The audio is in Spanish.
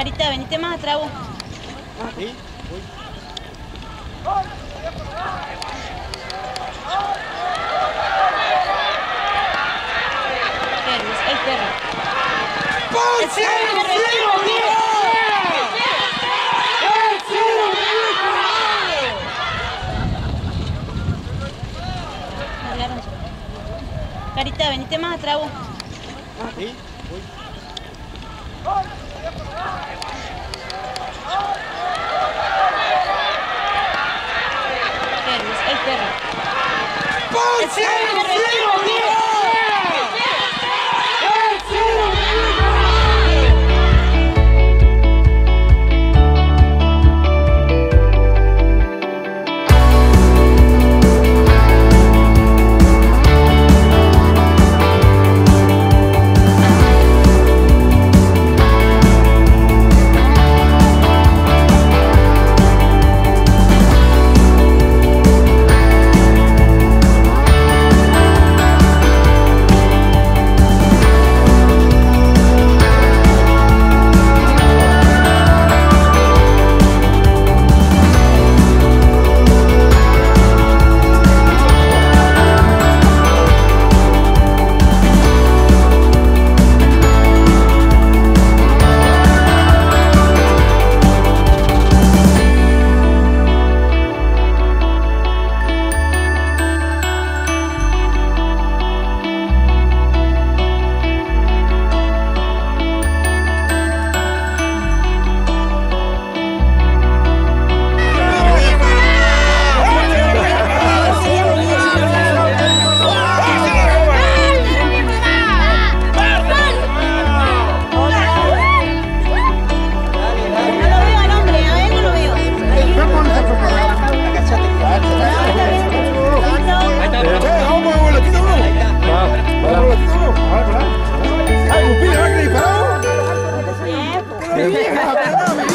Carita, venite más atrás vos. ¿Sí? Carita, venite más atrás vos. ¿Sí? ¡Ponce! El perro. 你害。